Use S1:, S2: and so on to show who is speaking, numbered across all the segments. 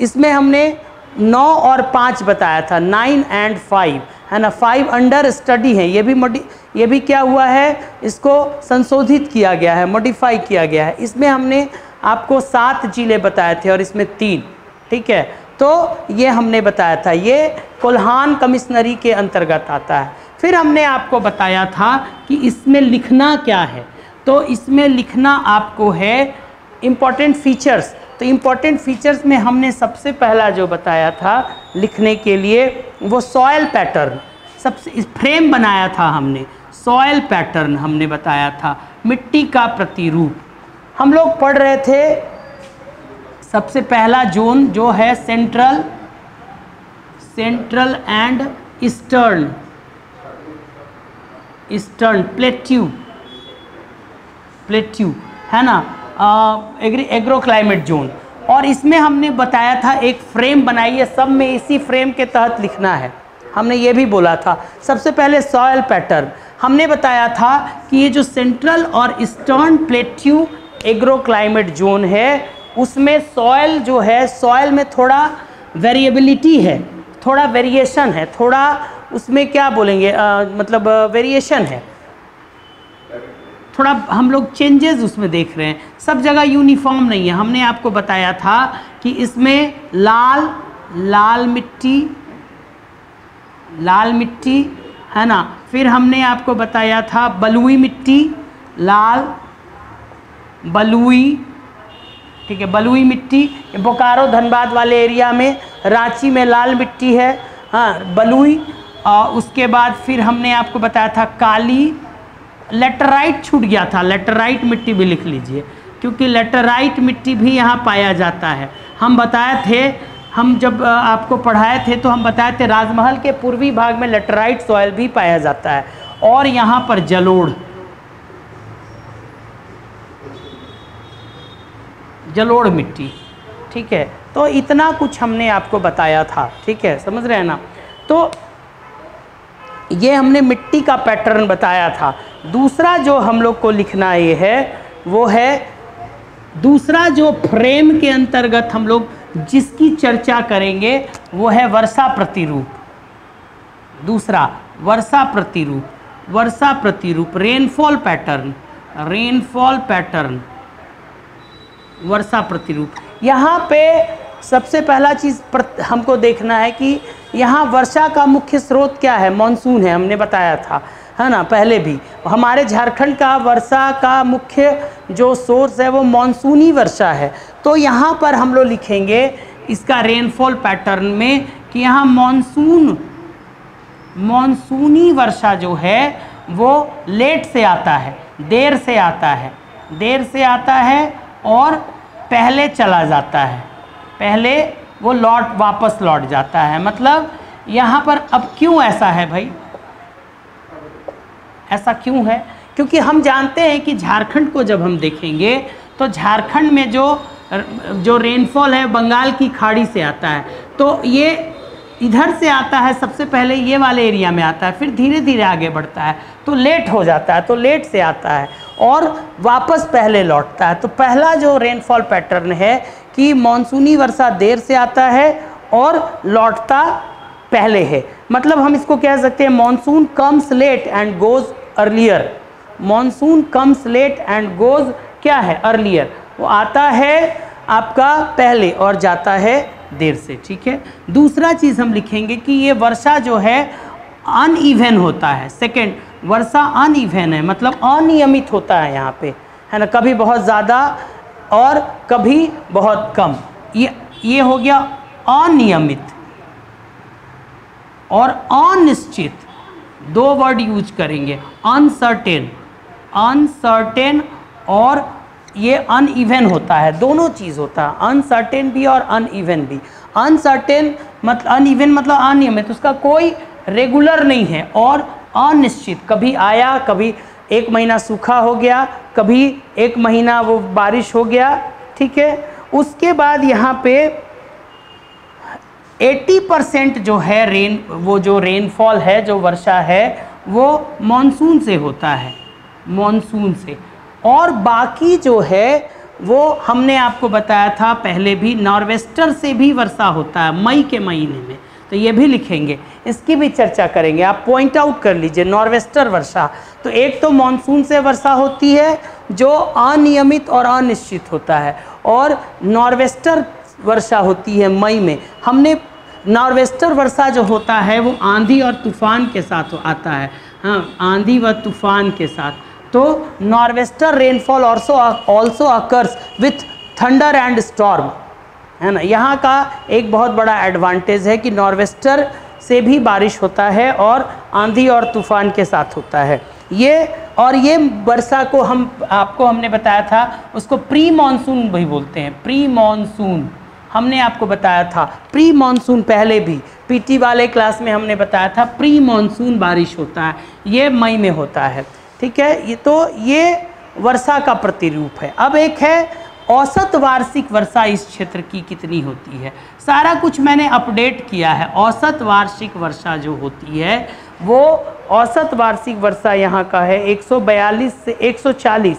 S1: इसमें हमने नौ और पाँच बताया था नाइन एंड फाइव है ना? फाइव अंडर स्टडी है। ये भी मोडी ये भी क्या हुआ है? इसको संशोधित किया गया है मॉडिफाई किया गया है। इसमें हमने आपको सात ज़िले बताए थे और इसमें तीन। ठीक है? तो ये हमने बताया था। ये कोल्हान कमिश्नरी के अंतर्गत आता है। फिर हमने आपको बताया था कि इसमें लिखना क्या है। तो इसमें लिखना आपको है इंपॉर्टेंट फीचर्स तो इंपॉर्टेंट फीचर्स में हमने सबसे पहला जो बताया था लिखने के लिए, वो सॉयल पैटर्न सबसे फ्रेम बनाया था हमने। सॉयल पैटर्न हमने बताया था, मिट्टी का प्रतिरूप। हम लोग पढ़ रहे थे, सबसे पहला जोन जो है central central and eastern eastern plateau plateau है ना? एग्री एग्रो क्लाइमेट जोन और इसमें हमने बताया था एक फ्रेम बनाई है सब में इसी फ्रेम के तहत लिखना है। हमने ये भी बोला था। सबसे पहले सॉयल पैटर्न हमने बताया था कि ये जो सेंट्रल और eastern plateau agro climate zone है उसमें सॉयल जो है सॉयल में थोड़ा वेरिएबिलिटी है थोड़ा वेरिएशन है थोड़ा उसमें क्या बोलेंगे आ, मतलब वेरिएशन है। थोड़ा हम लोग चेंजेस उसमें देख रहे हैं। सब जगह यूनिफॉर्म नहीं है। हमने आपको बताया था कि इसमें लाल लाल मिट्टी लाल मिट्टी, है ना? फिर हमने आपको बताया था बलुई मिट्टी, लाल, बलुई, ठीक है, बलुई मिट्टी। बोकारो धनबाद वाले एरिया में, रांची में लाल मिट्टी है हाँ बलुई। और उसके बाद फिर हमने आपको बताया था काली लेटराइट छूट गया था, लेटराइट मिट्टी भी लिख लीजिए, क्योंकि लेटराइट मिट्टी भी यहाँ पाया जाता है। हम बताए थे, हम जब आपको पढ़ाए थे तो हम बताए थे राजमहल के पूर्वी भाग में लेटराइट सॉयल भी पाया जाता है, और यहाँ पर जलोड़ जलोड़ मिट्टी, ठीक है? तो इतना कुछ हमने आपको बताया था, ठीक है? समझ रहे हैं ना? तो ये हमने मिट्टी का पैटर्न बताया था। दूसरा जो हम लोग को लिखना ये है, वो है, दूसरा जो फ्रेम के अंतर्गत हम लोग जिसकी चर्चा करेंगे, वो है वर्षा प्रतिरूप। दूसरा, वर्षा प्रतिरूप वर्षा प्रतिरूप रेनफॉल पैटर्न रेनफॉल पैटर्न वर्षा प्रतिरूप। यहाँ पे सबसे पहला चीज़ हमको देखना है कि यहाँ वर्षा का मुख्य स्रोत क्या है? मानसून है, हमने बताया था, है ना? पहले भी। हमारे झारखंड का वर्षा का मुख्य जो सोर्स है, वो मानसूनी वर्षा है। तो यहाँ पर हम लोग लिखेंगे इसका रेनफॉल पैटर्न में कि यहाँ मानसून, मानसूनी वर्षा जो है, वो लेट से आता है, देर से आता है, देर से आता है और पहले चला जाता है। पहले वो लौट, वापस लौट जाता है। मतलब यहाँ पर अब क्यों ऐसा है भाई? ऐसा क्यों है? क्योंकि हम जानते हैं कि झारखंड को जब हम देखेंगे तो झारखंड में जो जो रेनफॉल है, बंगाल की खाड़ी से आता है। तो ये इधर से आता है, सबसे पहले ये वाले एरिया में आता है, फिर धीरे धीरे आगे बढ़ता है। तो लेट हो जाता है तो लेट से आता है और वापस पहले लौटता है। तो पहला जो रेनफॉल पैटर्न है कि मानसूनी वर्षा देर से आता है और लौटता पहले है। मतलब हम इसको कह सकते हैं, monsoon comes late and goes earlier monsoon comes late and goes क्या है? अर्लियर वो आता है आपका पहले और जाता है देर से, ठीक है? दूसरा चीज़ हम लिखेंगे कि ये वर्षा जो है अनइवन होता है। सेकंड वर्षा अनइवन है मतलब अनियमित होता है यहाँ पे। है ना? कभी बहुत ज़्यादा और कभी बहुत कम। ये ये हो गया अनियमित। और अनिश्चित, दो वर्ड यूज़ करेंगे अनसर्टेन अनसर्टेन और ये अनइवन होता है, दोनों चीज़ होता है अनसर्टेन भी और अनइवन भी। अनसर्टेन मतलब अनइवन मतलब अनियमित, उसका कोई रेगुलर नहीं है और अनिश्चित, कभी आया, कभी एक महीना सूखा हो गया, कभी एक महीना वो बारिश हो गया, ठीक है? उसके बाद यहाँ पे 80 परसेंट जो है रेन वो जो रेनफॉल है, जो वर्षा है, वो मानसून से होता है मानसून से। और बाकी जो है, वो हमने आपको बताया था, पहले भी नॉर्वेस्टर से भी वर्षा होता है, मई के महीने में। तो ये भी लिखेंगे। इसकी भी चर्चा करेंगे। आप पॉइंट आउट कर लीजिए नॉर्वेस्टर वर्षा। तो एक तो मानसून से वर्षा होती है, जो अनियमित और अनिश्चित होता है। और नॉर्वेस्टर वर्षा होती है मई में। हमने नॉर्वेस्टर वर्षा जो होता है, वो आंधी और तूफ़ान के साथ आता है। हाँ आंधी व तूफ़ान के साथ। तो nor'wester rainfall also also occurs with thunder and storm है ना? यहाँ का एक बहुत बड़ा एडवांटेज है कि नॉर्वेस्टर से भी बारिश होता है और आंधी और तूफ़ान के साथ होता है। ये और ये वर्षा को हम, आपको हमने बताया था, उसको प्री मानसून भी बोलते हैं। प्री मानसून हमने आपको बताया था। प्री मानसून पहले भी पीटी वाले क्लास में हमने बताया था प्री मानसून बारिश होता है, ये मई में होता है। ठीक है? ये तो ये वर्षा का प्रतिरूप है। अब एक है औसत वार्षिक वर्षा इस क्षेत्र की कितनी होती है? सारा कुछ मैंने अपडेट किया है। औसत वार्षिक वर्षा जो होती है, वो औसत वार्षिक वर्षा यहाँ का है 142 से 140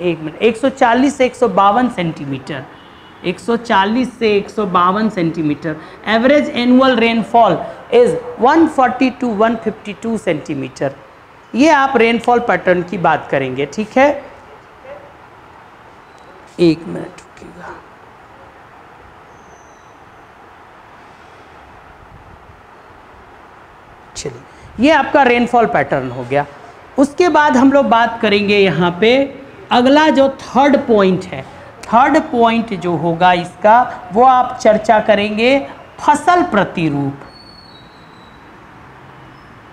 S1: एक मिनट 140 से एक सौ बावन सेंटीमीटर। 140 से एक सौ बावन centimetre. Average annual rainfall is 140 to 152 centimetre. ये आप रेनफॉल पैटर्न की बात करेंगे, ठीक है? एक मिनट रुकिएगा चलिए, ये आपका रेनफॉल पैटर्न हो गया। उसके बाद हम लोग बात करेंगे यहाँ पे अगला जो थर्ड पॉइंट है। थर्ड पॉइंट जो होगा इसका, वो आप चर्चा करेंगे फ़सल प्रतिरूप।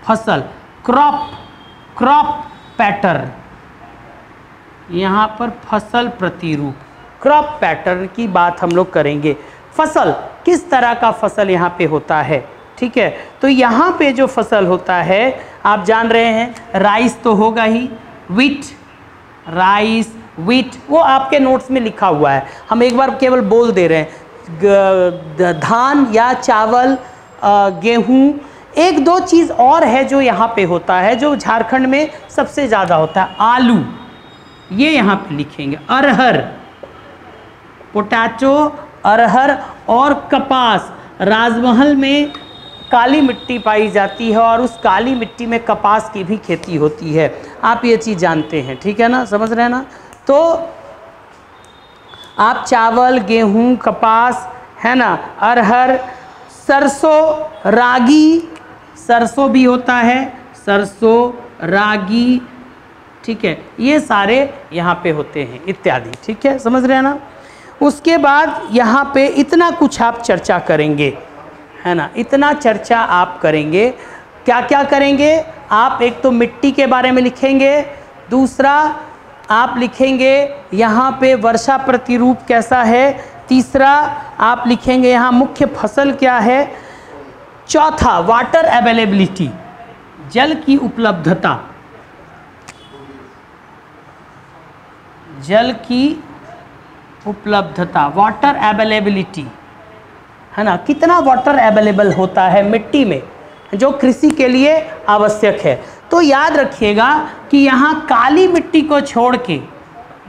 S1: फ़सल क्रॉप क्रॉप पैटर्न यहाँ पर फ़सल प्रतिरूप क्रॉप पैटर्न की बात हम लोग करेंगे। फ़सल, किस तरह का फ़सल यहाँ पे होता है? ठीक है? तो यहाँ पे जो फ़सल होता है, आप जान रहे हैं राइस तो होगा ही। विट राइस विट वो आपके नोट्स में लिखा हुआ है। हम एक बार केवल बोल दे रहे हैं। धान या चावल गेहूँ, एक दो चीज़ और है जो यहाँ पे होता है, जो झारखंड में सबसे ज़्यादा होता है, आलू। ये यहाँ पे लिखेंगे, अरहर, पोटैचो, अरहर और कपास। राजमहल में काली मिट्टी पाई जाती है और उस काली मिट्टी में कपास की भी खेती होती है। आप ये चीज़ जानते हैं, ठीक है ना? समझ रहे हैं ना? तो आप चावल, गेहूँ, कपास, है ना? अरहर, सरसों, रागी, सरसों भी होता है। सरसों, रागी ठीक है, ये सारे यहाँ पे होते हैं, इत्यादि, ठीक है, समझ रहे हैं ना? उसके बाद यहाँ पे इतना कुछ आप चर्चा करेंगे, है ना? इतना चर्चा आप करेंगे क्या क्या करेंगे? आप एक तो मिट्टी के बारे में लिखेंगे, दूसरा आप लिखेंगे यहाँ पे वर्षा प्रतिरूप कैसा है, तीसरा आप लिखेंगे यहाँ मुख्य फ़सल क्या है, चौथा वाटर अवेलेबिलिटी जल की उपलब्धता जल की उपलब्धता वाटर अवेलेबिलिटी है ना? कितना वाटर अवेलेबल होता है मिट्टी में, जो कृषि के लिए आवश्यक है? तो याद रखिएगा कि यहाँ काली मिट्टी को छोड़ के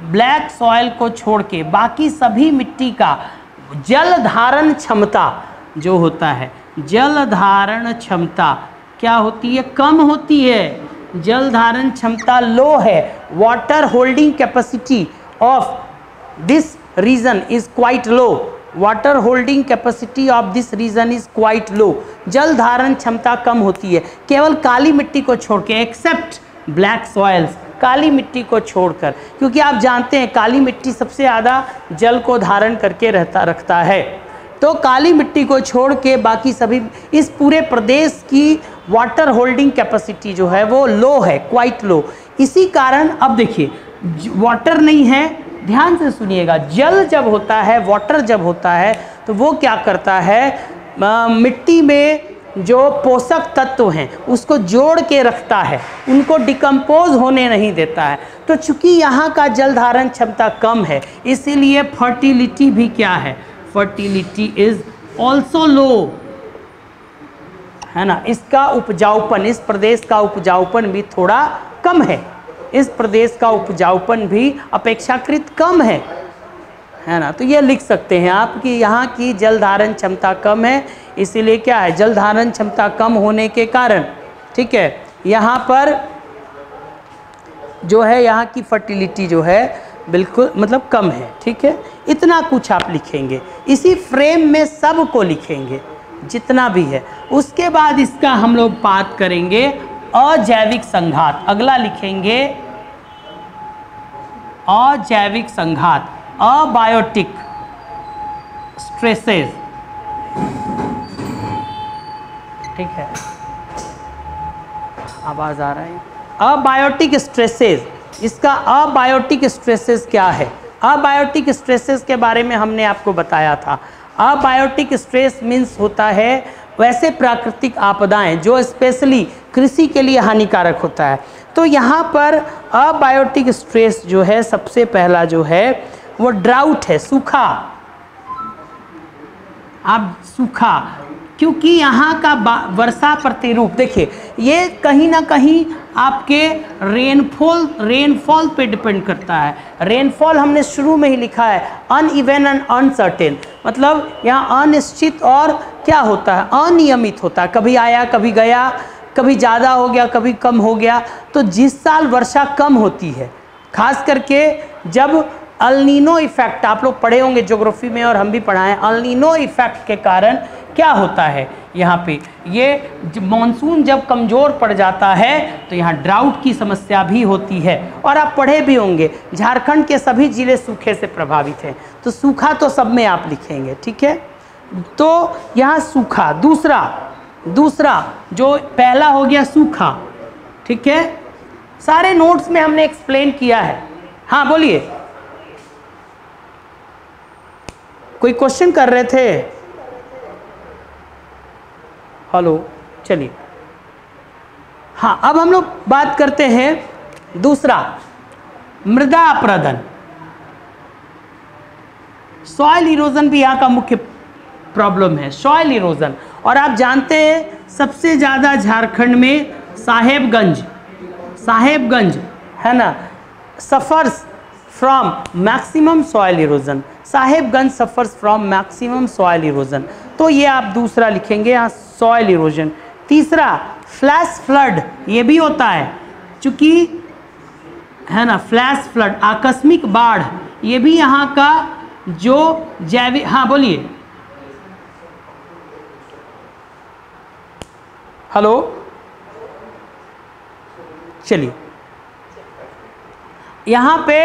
S1: ब्लैक सॉइल को छोड़ के, बाकी सभी मिट्टी का जल धारण क्षमता जो होता है, जल धारण क्षमता क्या होती है? कम होती है। जल धारण क्षमता लो है water holding capacity of this region is quite low water holding capacity of this region is quite low जल धारण क्षमता कम होती है। केवल काली मिट्टी को छोड़ के एक्सेप्ट ब्लैक सॉयल्स काली मिट्टी को छोड़कर, क्योंकि आप जानते हैं काली मिट्टी सबसे ज़्यादा जल को धारण करके रहता, रखता है। तो काली मिट्टी को छोड़ के बाकी सभी, इस पूरे प्रदेश की वाटर होल्डिंग कैपेसिटी जो है वो लो है क्वाइट लो इसी कारण अब देखिए वाटर नहीं है ध्यान से सुनिएगा जल जब होता है वाटर जब होता है तो वो क्या करता है? आ, मिट्टी में जो पोषक तत्व हैं उसको जोड़ के रखता है उनको डिकम्पोज होने नहीं देता है। तो चूँकि यहाँ का जल धारण क्षमता कम है इसीलिए फर्टिलिटी भी क्या है? फर्टिलिटी इज़ ऑल्सो लो है ना? इसका उपजाऊपन, इस प्रदेश का उपजाऊपन भी थोड़ा कम है। इस प्रदेश का उपजाऊपन भी अपेक्षाकृत कम है। है ना? तो ये लिख सकते हैं आप कि यहाँ की जल धारण क्षमता कम है, इसीलिए क्या है? जल धारण क्षमता कम होने के कारण, ठीक है? यहाँ पर जो है, यहाँ की फर्टिलिटी जो है, बिल्कुल मतलब कम है, ठीक है? इतना कुछ आप लिखेंगे। इसी फ्रेम में सबको लिखेंगे। जितना भी है। उसके बाद इसका हम लोग बात करेंगे अजैविक संघात। अगला लिखेंगे अजैविक संघात। Abiotic stresses. ठीक है। आवाज़ आ रहा है? Abiotic stresses. इसका अबायोटिक स्ट्रेसेस क्या है? अबायोटिक स्ट्रेसेस के बारे में हमने आपको बताया था। अबायोटिक स्ट्रेस मीन्स होता है वैसे प्राकृतिक आपदाएँ, जो स्पेशली कृषि के लिए हानिकारक होता है। तो यहाँ पर अबायोटिक स्ट्रेस जो है, सबसे पहला जो है, वो ड्राउट है, सूखा। आप सूखा क्योंकि यहाँ का वर्षा प्रतिरूप, देखिए, ये कहीं ना कहीं आपके रेनफॉल रेनफॉल पे डिपेंड करता है। रेनफॉल हमने शुरू में ही लिखा है अन इवन एंड अनसर्टेन मतलब यहाँ अनिश्चित और क्या होता है? अनियमित होता है। कभी आया, कभी गया, कभी ज़्यादा हो गया, कभी कम हो गया। तो जिस साल वर्षा कम होती है, खास करके जब अल्नीनो इफ़ेक्ट, आप लोग पढ़े होंगे ज्योग्राफी में और हम भी पढ़ाएँ अल्नीनो इफ़ेक्ट के कारण क्या होता है यहाँ पे? ये मानसून जब कमज़ोर पड़ जाता है तो यहाँ ड्राउट की समस्या भी होती है। और आप पढ़े भी होंगे, झारखंड के सभी ज़िले सूखे से प्रभावित हैं। तो सूखा तो सब में आप लिखेंगे, ठीक है? तो यहाँ सूखा, दूसरा दूसरा जो पहला हो गया सूखा, ठीक है? सारे नोट्स में हमने एक्सप्लेन किया है। हाँ बोलिए। कोई क्वेश्चन कर रहे थे? हेलो चलिए। हाँ अब हम लोग बात करते हैं दूसरा मृदा अपराधन सॉइल इरोजन भी यहाँ का मुख्य प्रॉब्लम है सॉइल इरोजन और आप जानते हैं, सबसे ज़्यादा झारखंड में साहेबगंज साहेबगंज, है ना? Suffers from maximum soil erosion Sahebganj suffers from maximum soil erosion. तो ये आप दूसरा लिखेंगे, यहाँ सॉइल इरोजन। तीसरा, फ्लैश फ्लड, ये भी होता है। चूँकि, है ना, फ्लैश फ्लड, आकस्मिक बाढ़, ये भी यहाँ का जो जैविक हाँ बोलिए। हेलो? चलिए। यहाँ पे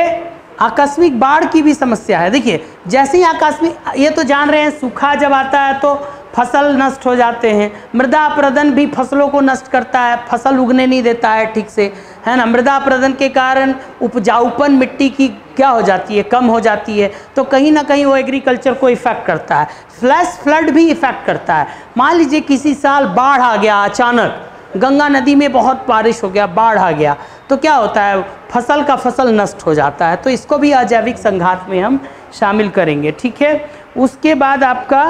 S1: आकस्मिक बाढ़ की भी समस्या है। देखिए, जैसे ही आकस्मिक, ये तो जान रहे हैं, सूखा जब आता है तो फ़सल नष्ट हो जाते हैं। मृदा अपरदन भी फ़सलों को नष्ट करता है, फ़सल उगने नहीं देता है ठीक से, है ना? मृदा अपरदन के कारण उपजाऊपन मिट्टी की क्या हो जाती है? कम हो जाती है। तो कहीं ना कहीं वो एग्रीकल्चर को इफ़ेक्ट करता है। फ्लैश फ्लड भी इफ़ेक्ट करता है। मान लीजिए किसी साल बाढ़ आ गया अचानक गंगा नदी में बहुत बारिश हो गया, बाढ़ आ गया तो क्या होता है? फ़सल का फ़सल नष्ट हो जाता है तो इसको भी अजैविक संघात में हम शामिल करेंगे, ठीक है? उसके बाद आपका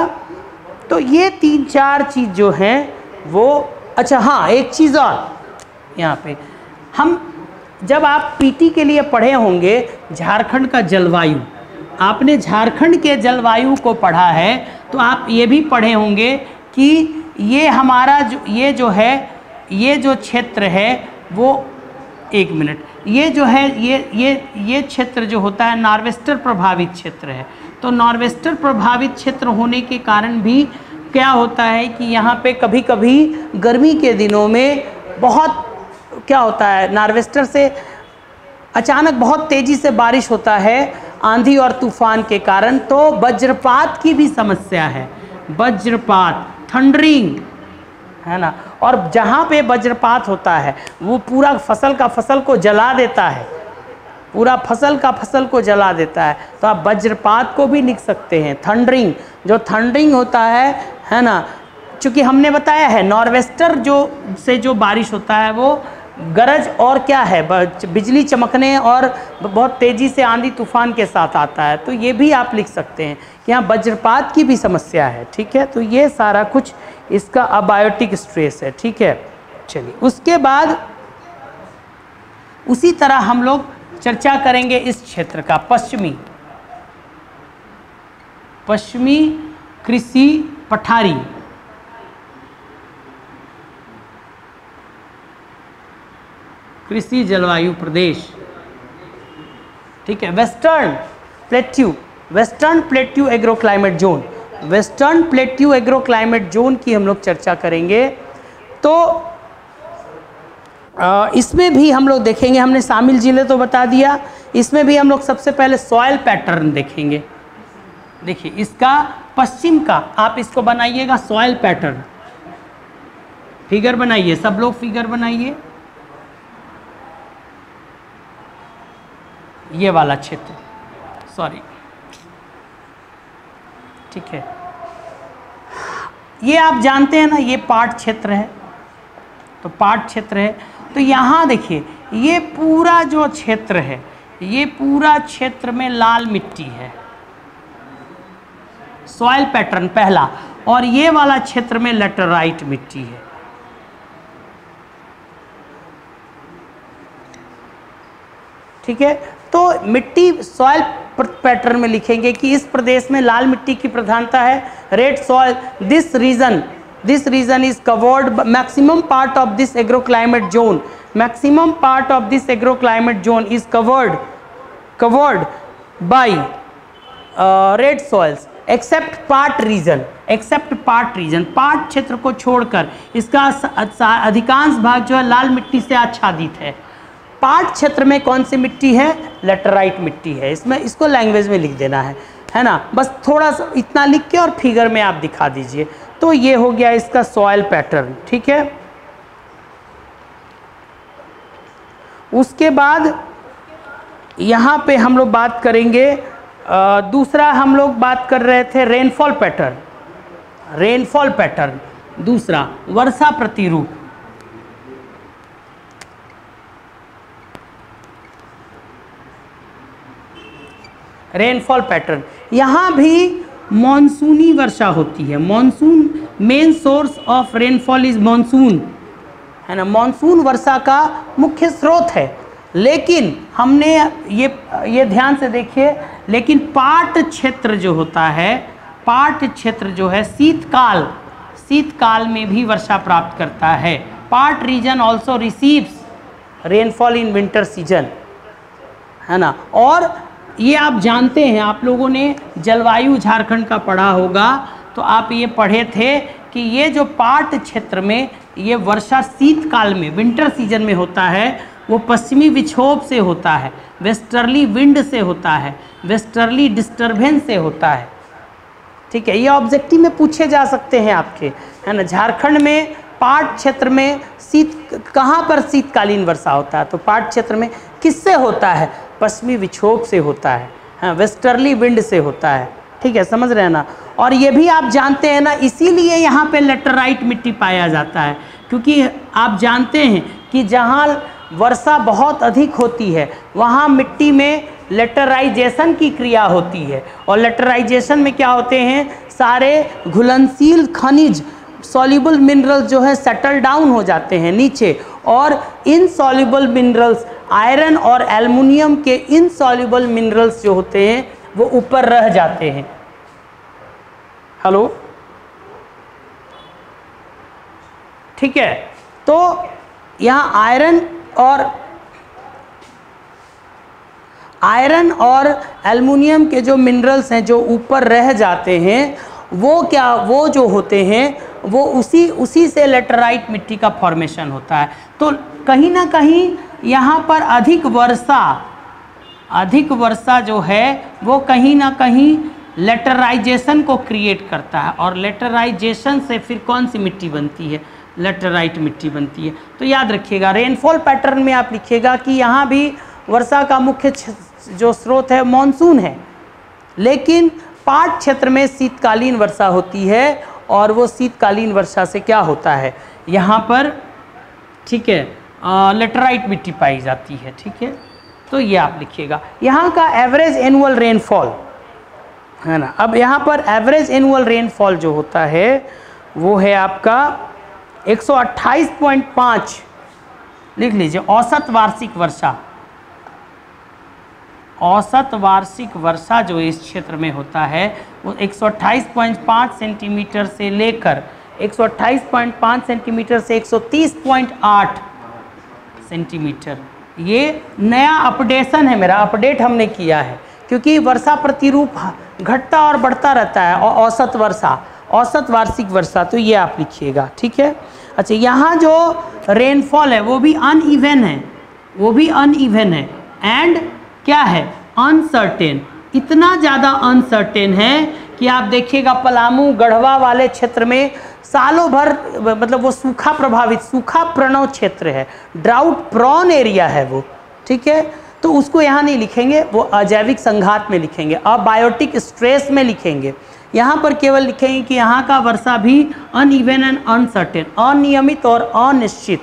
S1: तो ये तीन चार चीज़ जो हैं, वो अच्छा हाँ एक चीज़ और, यहाँ पे, हम, जब आप पीटी के लिए पढ़े होंगे, झारखंड का जलवायु, आपने झारखंड के जलवायु को पढ़ा है तो आप ये भी पढ़े होंगे कि ये हमारा जो, ये जो है ये जो क्षेत्र है, वो एक मिनट। ये जो है, ये ये ये क्षेत्र जो होता है, नॉर्वेस्टर प्रभावित क्षेत्र है। तो नॉर्वेस्टर प्रभावित क्षेत्र होने के कारण भी क्या होता है कि यहाँ पे कभी कभी गर्मी के दिनों में बहुत, क्या होता है, नार्वेस्टर से अचानक बहुत तेज़ी से बारिश होता है, आंधी और तूफ़ान के कारण तो वज्रपात की भी समस्या है। वज्रपात, थंडरिंग है ना? और जहाँ पे वज्रपात होता है, वो पूरा फ़सल का फ़सल को जला देता है। पूरा फ़सल का फ़सल को जला देता है। तो आप वज्रपात को भी लिख सकते हैं। थंडरिंग जो थंडरिंग होता है है ना? चूँकि हमने बताया है, नॉर्वेस्टर जो, से जो बारिश होता है, वो गरज और क्या है? बिजली चमकने और बहुत तेज़ी से आंधी तूफ़ान के साथ आता है। तो ये भी आप लिख सकते हैं यहाँ वज्रपात की भी समस्या है, ठीक है? तो ये सारा कुछ इसका अबायोटिक स्ट्रेस है, ठीक है? चलिए, उसके बाद उसी तरह हम लोग चर्चा करेंगे इस क्षेत्र का, पश्चिमी। पश्चिमी कृषि पठारी। कृषि जलवायु प्रदेश। ठीक है western plateau western plateau agro climate zone western plateau agro climate zone की हम लोग चर्चा करेंगे। तो इसमें भी हम लोग देखेंगे, हमने शामिल ज़िले तो बता दिया। इसमें भी हम लोग सबसे पहले सॉयल पैटर्न देखेंगे। देखिए, इसका पश्चिम का, आप इसको बनाइएगा सॉयल पैटर्न फिगर बनाइए, सब लोग फिगर बनाइए। ये वाला क्षेत्र। सॉरी ठीक है। ये आप जानते हैं ना, ये पाठ क्षेत्र है। तो पाठ क्षेत्र है। तो यहाँ देखिए, ये पूरा जो क्षेत्र है, ये पूरा क्षेत्र में लाल मिट्टी है। सॉइल पैटर्न पहला। और ये वाला क्षेत्र में लेटराइट मिट्टी है। ठीक है? तो मिट्टी सॉइल पैटर्न में लिखेंगे कि इस प्रदेश में लाल मिट्टी की प्रधानता है red soil this region this region is covered maximum part of this agro climate zone maximum part of this agro climate zone is covered covered by red soils except part region except part region part क्षेत्र को छोड़कर इसका अधिकांश भाग जो है लाल मिट्टी से आच्छादित है। पार्ट क्षेत्र में कौन सी मिट्टी है? लेटराइट मिट्टी है। इसमें इसको लैंग्वेज में लिख देना है। है ना? बस थोड़ा सा इतना लिख के और फिगर में आप दिखा दीजिए। तो ये हो गया इसका सॉयल पैटर्न ठीक है? उसके बाद यहाँ पे हम लोग बात करेंगे आ, दूसरा हम लोग बात कर रहे थे रेनफॉल पैटर्न रेनफॉल पैटर्न दूसरा वर्षा प्रतिरूप। रेनफॉल पैटर्न यहाँ भी मॉनसूनी वर्षा होती है। Monsoon main source of rainfall is monsoon है ना? मॉनसून वर्षा का मुख्य स्रोत है। लेकिन हमने ये ये ध्यान से देखिए, लेकिन पाट क्षेत्र जो होता है, पाट क्षेत्र जो है, शीतकाल शीतकाल में भी वर्षा प्राप्त करता है। Part region also receives rainfall in winter season है ना? और ये आप जानते हैं, आप लोगों ने जलवायु झारखंड का पढ़ा होगा तो आप ये पढ़े थे कि ये जो पाट क्षेत्र में ये वर्षा शीतकाल में विंटर सीज़न में होता है, वो पश्चिमी विक्षोभ से होता है वेस्टर्ली विंड से होता है वेस्टर्ली डिस्टर्बेंस से होता है। ठीक है, ये ऑब्जेक्टिव में पूछे जा सकते हैं आपके, है ना? झारखंड में पाट क्षेत्र में शीत, कहाँ पर शीतकालीन वर्षा होता है? तो पाट क्षेत्र में किससे होता है? पश्चिमी विक्षोभ से होता है हाँ वेस्टर्ली विंड से होता है, ठीक है, समझ रहे हैं ना? और ये भी आप जानते हैं ना, इसीलिए यहाँ पे लेटराइट मिट्टी पाया जाता है, क्योंकि आप जानते हैं कि जहाँ वर्षा बहुत अधिक होती है, वहाँ मिट्टी में लेटराइजेशन की क्रिया होती है। और लेटराइजेशन में क्या होते हैं? सारे घुलनशील खनिज सॉल्युबल मिनरल्स जो है सेटल डाउन हो जाते हैं नीचे। और इन इनसॉल्युबल मिनरल्स आयरन और एल्युमिनियम के इन इनसॉल्युबल मिनरल्स जो होते हैं, वो ऊपर रह जाते हैं। हेलो ठीक है। तो यहाँ आयरन और आयरन और एल्युमिनियम के जो मिनरल्स हैं, जो ऊपर रह जाते हैं, वो क्या, वो जो होते हैं वो उसी उसी से लेटराइट मिट्टी का फॉर्मेशन होता है। तो कहीं ना कहीं यहाँ पर अधिक वर्षा अधिक वर्षा जो है, वो कहीं ना कहीं लेटराइजेशन को क्रिएट करता है। और लेटराइजेशन से फिर कौन सी मिट्टी बनती है? लेटराइट मिट्टी बनती है। तो याद रखिएगा रेनफॉल पैटर्न में आप लिखिएगा कि यहाँ भी वर्षा का मुख्य जो स्रोत है मानसून है। लेकिन पाट क्षेत्र में शीतकालीन वर्षा होती है और वो शीतकालीन वर्षा से क्या होता है? यहाँ पर, ठीक है लेटराइट मिट्टी पाई जाती है, ठीक है? तो ये आप लिखिएगा। यहाँ का एवरेज एनुअल रेनफॉल है ना? अब यहाँ पर एवरेज एनुअल रेनफॉल जो होता है, वो है आपका 128.5 लिख लीजिए, औसत वार्षिक वर्षा। औसत वार्षिक वर्षा जो इस क्षेत्र में होता है, वो 128.5 सेंटीमीटर से लेकर 128.5 सेंटीमीटर से 130.8 सेंटीमीटर। ये नया अपडेशन है मेरा, अपडेट हमने किया है, क्योंकि वर्षा प्रतिरूप घटता और बढ़ता रहता है औसत वर्षा, औसत वार्षिक वर्षा तो ये आप लिखिएगा, ठीक है? अच्छा यहाँ जो रेनफॉल है, वो भी अनइवन है, वो भी अनइवन है एंड क्या है? अनसर्टेन इतना ज़्यादा अनसर्टेन है कि आप देखिएगा, पलामू, गढ़वा वाले क्षेत्र में सालों भर मतलब वो सूखा प्रभावित, सूखा प्रणव क्षेत्र है। ड्राउट प्रॉन एरिया है वो, ठीक है? तो उसको यहाँ नहीं लिखेंगे, वो अजैविक संघात में लिखेंगे अबायोटिक स्ट्रेस में लिखेंगे। यहाँ पर केवल लिखेंगे कि यहाँ का वर्षा भी अनइवन एंड अनसर्टेन अनियमित और अनिश्चित।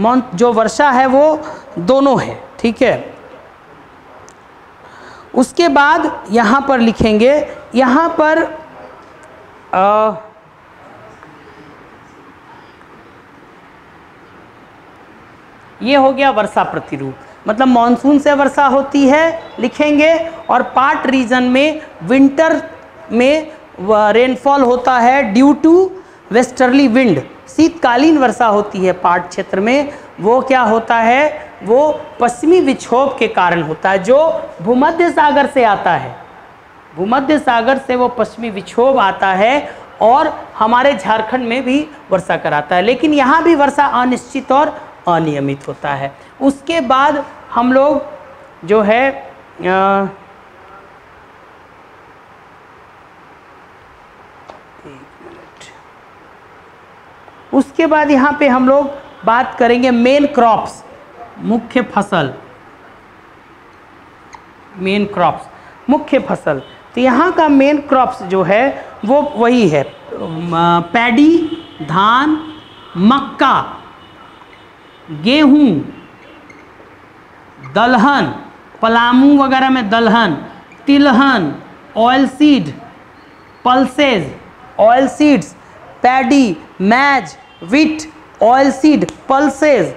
S1: मौन, जो वर्षा है वो दोनों है, ठीक है? उसके बाद यहाँ पर लिखेंगे यहाँ पर आ, ये हो गया वर्षा प्रतिरूप। मतलब मानसून से वर्षा होती है लिखेंगे और पार्ट रीजन में विंटर में रेनफॉल होता है ड्यू टू वेस्टर्ली विंड। शीतकालीन वर्षा होती है पार्ट क्षेत्र में वो क्या होता है? वो पश्चिमी विक्षोभ के कारण होता है जो भूमध्य सागर से आता है। भूमध्य सागर से वो पश्चिमी विक्षोभ आता है और हमारे झारखंड में भी वर्षा कराता है। लेकिन यहाँ भी वर्षा अनिश्चित और अनियमित होता है। उसके बाद हम लोग जो है अ, उसके बाद यहाँ पे हम लोग बात करेंगे मेन क्रॉप्स मुख्य फ़सल मेन क्रॉप्स मुख्य फ़सल। तो यहाँ का मेन क्रॉप्स जो है, वो वही है। पैडी, धान, मक्का, गेहूँ, दलहन, पलामू वगैरह में दलहन, तिलहन oil seed pulses oil seeds paddy, maize wheat oil seed pulses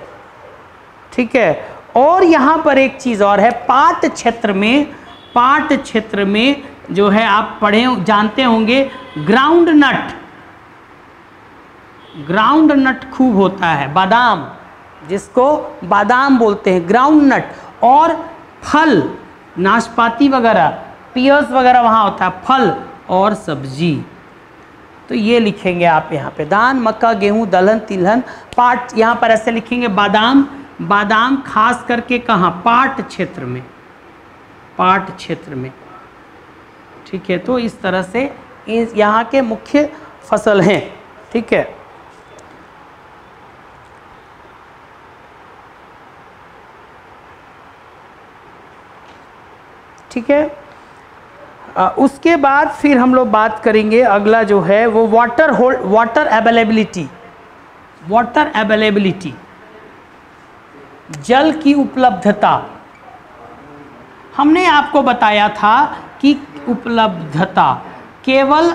S1: ठीक है? और यहाँ पर एक चीज़ और है पाट क्षेत्र में पाट क्षेत्र में जो है आप पढ़े जानते होंगे ग्राउंड नट ग्राउंड नट खूब होता है, बादाम, जिसको बादाम बोलते हैं ग्राउंड नट और फल, नाशपाती वगैरह पियर्स वगैरह वहाँ होता है, फल और सब्ज़ी। तो ये लिखेंगे आप यहाँ पे धान मक्का, गेहूँ, दलहन, तिलहन पाट यहाँ पर ऐसे लिखेंगे, बादाम बादाम खास करके कहाँ? पाट क्षेत्र में। पाट क्षेत्र में। ठीक है तो इस तरह से यहाँ के मुख्य फ़सल हैं। ठीक है। ठीक है। अ, उसके बाद फिर हम लोग बात करेंगे अगला जो है वो water hold water availability water availability जल की उपलब्धता। हमने आपको बताया था कि उपलब्धता केवल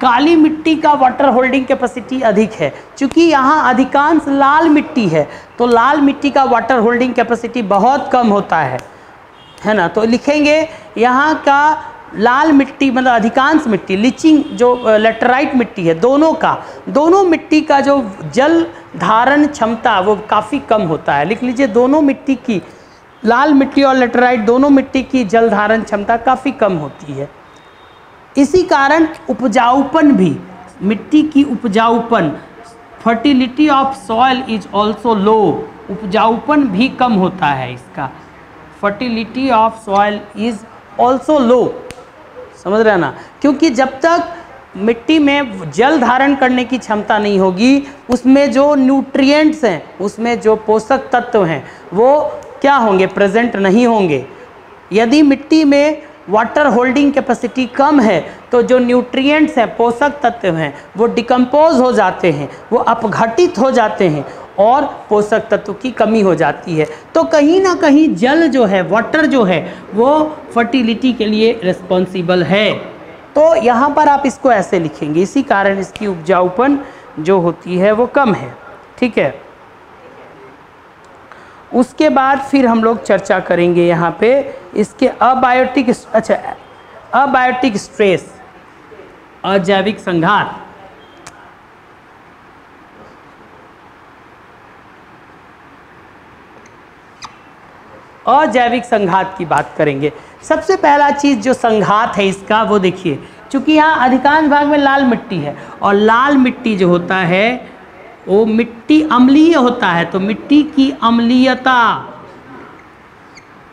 S1: काली मिट्टी का वाटर होल्डिंग कैपेसिटी अधिक है क्योंकि यहाँ अधिकांश लाल मिट्टी है तो लाल मिट्टी का वाटर होल्डिंग कैपेसिटी बहुत कम होता है। है ना? तो लिखेंगे, यहाँ का लाल मिट्टी मतलब अधिकांश मिट्टी लिचिंग जो लेटराइट मिट्टी है, दोनों का, दोनों मिट्टी का जो जल धारण क्षमता वो काफ़ी कम होता है। लिख लीजिए, दोनों मिट्टी की, लाल मिट्टी और लेटराइट, दोनों मिट्टी की जल धारण क्षमता काफ़ी कम होती है। इसी कारण उपजाऊपन भी, मिट्टी की उपजाऊपन fertility of soil is also low उपजाऊपन भी कम होता है इसका। Fertility of soil is also low समझ रहे ना? क्योंकि जब तक मिट्टी में जल धारण करने की क्षमता नहीं होगी। उसमें जो न्यूट्रिएंट्स हैं, उसमें जो पोषक तत्व हैं, वो क्या होंगे? प्रेजेंट नहीं होंगे। यदि मिट्टी में वाटर होल्डिंग कैपेसिटी कम है तो जो न्यूट्रिएंट्स हैं, पोषक तत्व हैं, वो डिकम्पोज हो जाते हैं, वो अपघटित हो जाते हैं और पोषक तत्व की कमी हो जाती है। तो कहीं ना कहीं जल जो है वाटर जो है, वो फर्टिलिटी के लिए रिस्पॉन्सिबल है। तो यहाँ पर आप इसको ऐसे लिखेंगे। इसी कारण इसकी उपजाऊपन जो होती है वो कम है। ठीक है? उसके बाद फिर हम लोग चर्चा करेंगे यहाँ पे इसके अबायोटिक अच्छा अबायोटिक स्ट्रेस, अजैविक संघात। अजैविक संघात की बात करेंगे। सबसे पहला चीज़ जो संघात है इसका, वो देखिए, चूँकि यहाँ अधिकांश भाग में लाल मिट्टी है, और लाल मिट्टी जो होता है, वो मिट्टी अम्लीय होता है तो मिट्टी की अम्लीयता,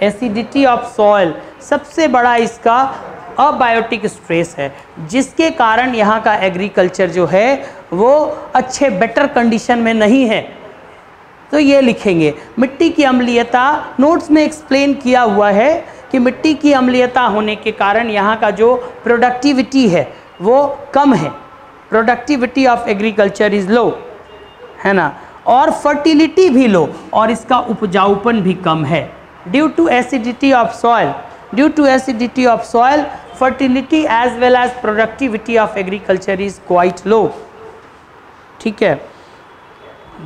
S1: एसिडिटी ऑफ़ सॉइल, सबसे बड़ा इसका अबायोटिक स्ट्रेस है, जिसके कारण यहाँ का एग्रीकल्चर जो है, वो अच्छे, बेटर कंडीशन में नहीं है। तो ये लिखेंगे, मिट्टी की अम्लीयता, नोट्स में एक्सप्लेन किया हुआ है कि मिट्टी की अम्लीयता होने के कारण यहाँ का जो प्रोडक्टिविटी है, वो कम है। Productivity of agriculture is low है ना? और फर्टिलिटी भी लो और इसका उपजाऊपन भी कम है। Due to acidity of soil due to acidity of soil fertility as well as productivity of agriculture is quite low ठीक है?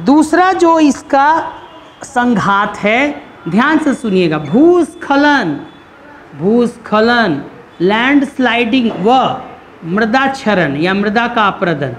S1: दूसरा जो इसका संघात है ध्यान से सुनिएगा। भूस्खलन भूस्खलन लैंड स्लाइडिंग व मृदा क्षरण या मृदा का अप्रदन।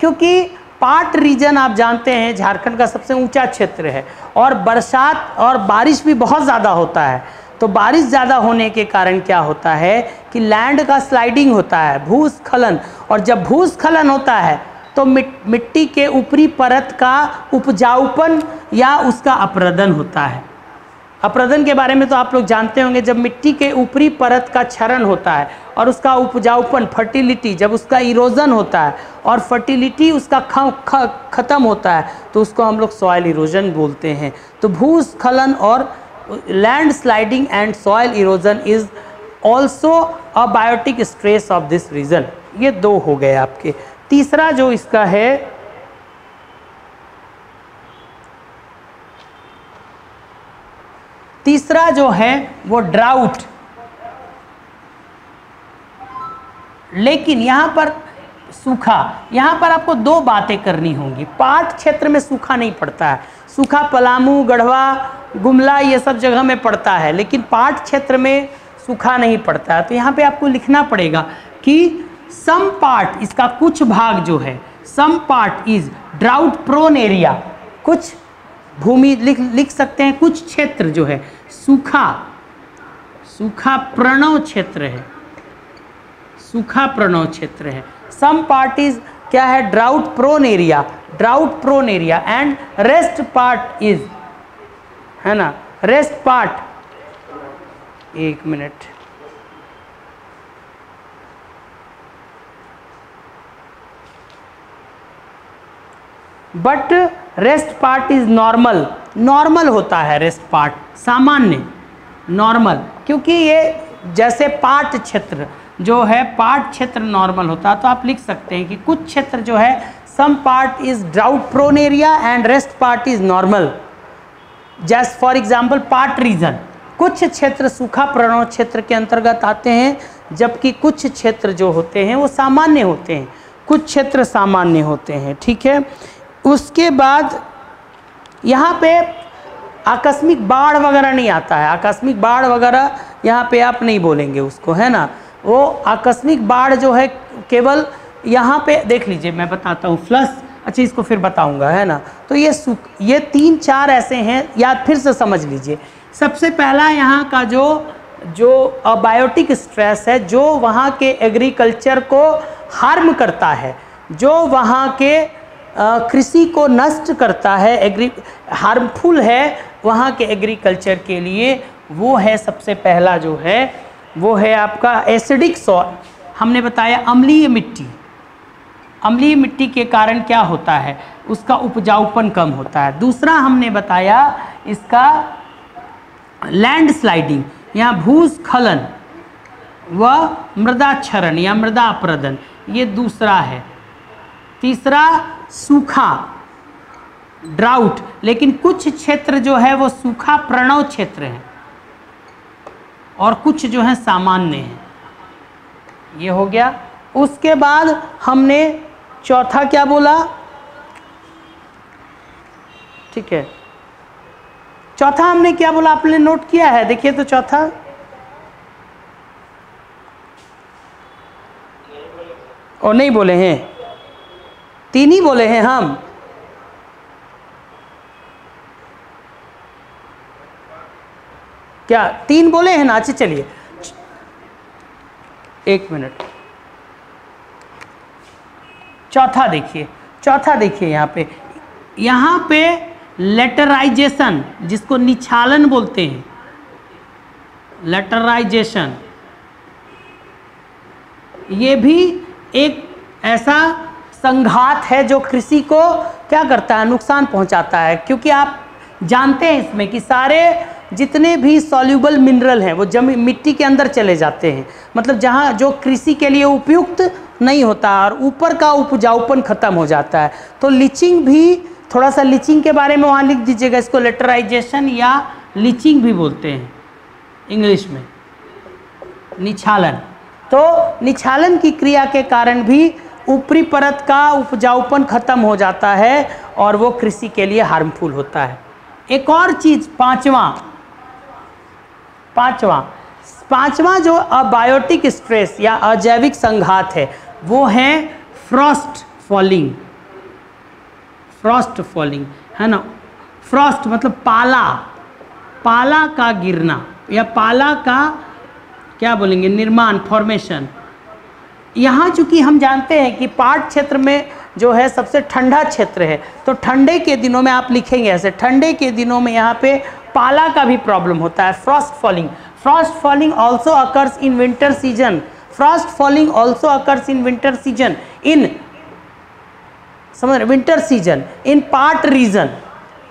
S1: क्योंकि पाट रीजन आप जानते हैं, झारखंड का सबसे ऊँचा क्षेत्र है और बरसात और बारिश भी बहुत ज़्यादा होता है। तो बारिश ज़्यादा होने के कारण क्या होता है कि लैंड का स्लाइडिंग होता है, भूस्खलन। और जब भूस्खलन होता है तो मिट्टी के ऊपरी परत का उपजाऊपन या उसका अप्रदन होता है। अप्रदन के बारे में तो आप लोग जानते होंगे, जब मिट्टी के ऊपरी परत का क्षरण होता है और उसका उपजाऊपन, फर्टिलिटी, जब उसका इरोजन होता है और फर्टिलिटी उसका ख़त्म होता है तो उसको हम लोग सॉयल इरोजन बोलते हैं। तो भूस्खलन और land sliding and soil erosion is also abiotic stress of this region. ये दो हो गए आपके। तीसरा जो इसका है, तीसरा जो है वो ड्राउट लेकिन यहाँ पर सूखा, यहाँ पर आपको दो बातें करनी होंगी। पाठ क्षेत्र में सूखा नहीं पड़ता है। सूखा पलामू, गढ़वा, गुमला, ये सब जगह में पड़ता है, लेकिन पाठ क्षेत्र में सूखा नहीं पड़ता है। तो यहाँ पे आपको लिखना पड़ेगा कि सम पार्ट इसका कुछ भाग जो है some part is drought prone area कुछ भूमि लिख लिख सकते हैं, कुछ क्षेत्र जो है, सूखा सूखा प्रणव क्षेत्र है, सूखा प्रणव क्षेत्र है. सम पार्ट इज़ क्या है drought prone area drought prone area and rest part is है ना? रेस्ट पार्ट एक minute. But rest part is normal normal होता है रेस्ट पार्ट सामान्य नॉर्मल क्योंकि ये जैसे पाट क्षेत्र, जो है पाट क्षेत्र नॉर्मल होता है तो आप लिख सकते हैं कि कुछ क्षेत्र जो है some part is drought prone area and rest part is normal just for example part region कुछ क्षेत्र सूखा प्रणव क्षेत्र के अंतर्गत आते हैं, जबकि कुछ क्षेत्र जो होते हैं, वो सामान्य होते हैं। कुछ क्षेत्र सामान्य होते हैं, ठीक है? उसके बाद यहाँ पे आकस्मिक बाढ़ वगैरह नहीं आता है। आकस्मिक बाढ़ वगैरह यहाँ पे आप नहीं बोलेंगे उसको, है ना? वो आकस्मिक बाढ़ जो है, केवल यहाँ पे देख लीजिए, मैं बताता हूँ फ्लस अच्छा इसको फिर बताऊँगा, है ना? तो ये ये तीन चार ऐसे हैं या फिर से समझ लीजिए। सबसे पहला यहाँ का जो जो अबायोटिक स्ट्रेस है, जो वहाँ के एग्रीकल्चर को हार्म करता है, जो वहाँ के कृषि को नष्ट करता है एग्री हार्मफुल है वहाँ के एग्रीकल्चर के लिए, वो है सबसे पहला जो है, वो है आपका एसिडिक सॉल हमने बताया अम्लीय मिट्टी। अम्लीय मिट्टी के कारण क्या होता है? उसका उपजाऊपन कम होता है। दूसरा हमने बताया इसका लैंड स्लाइडिंग या भूस्खलन व मृदा क्षरण या मृदा अप्रदन ये दूसरा है। तीसरा सूखा ड्राउट लेकिन कुछ क्षेत्र जो है वो सूखा प्रणव क्षेत्र है और कुछ जो है सामान्य है। ये हो गया। उसके बाद हमने चौथा क्या बोला? ठीक है। चौथा हमने क्या बोला? आपने नोट किया है। देखिए तो चौथा। और नहीं बोले हैं। तीन ही बोले हैं हम। क्या तीन बोले हैं ना अच्छे चलिए। एक मिनट। चौथा देखिए चौथा देखिए यहाँ पे। यहाँ पे लेटराइजेशन, जिसको निछालन बोलते हैं। लेटराइजेशन। ये भी एक ऐसा संघात है जो कृषि को क्या करता है? नुकसान पहुंचाता है। क्योंकि आप जानते हैं इसमें कि सारे जितने भी सॉल्यूबल मिनरल हैं, वो जमी, मिट्टी के अंदर चले जाते हैं। मतलब जहाँ जो कृषि के लिए उपयुक्त नहीं होता और ऊपर का उपजाऊपन खत्म हो जाता है। तो लीचिंग भी थोड़ा सा लीचिंग के बारे में वहाँ लिख दीजिएगा। इसको लेटराइजेशन या लीचिंग भी बोलते हैं, इंग्लिश में। निछालन। तो निछालन की क्रिया के कारण भी ऊपरी परत का उपजाऊपन खत्म हो जाता है और वो कृषि के लिए हार्मफुल होता है। एक और चीज़, पांचवा पांचवा पांचवा जो अबायोटिक स्ट्रेस या अजैविक संघात है, वो है फ्रॉस्ट फॉलिंग फ्रॉस्ट फॉलिंग है ना? फ्रॉस्ट मतलब पाला पाला का गिरना या पाला का क्या बोलेंगे? निर्माण फॉर्मेशन यहाँ चूँकि हम जानते हैं कि पाट क्षेत्र में जो है सबसे ठंडा क्षेत्र है तो ठंडे के दिनों में आप लिखेंगे ऐसे, ठंडे के दिनों में यहाँ पे पाला का भी प्रॉब्लम होता है frost falling frost falling also occurs in winter season frost falling also occurs in winter season in समझ winter season in part region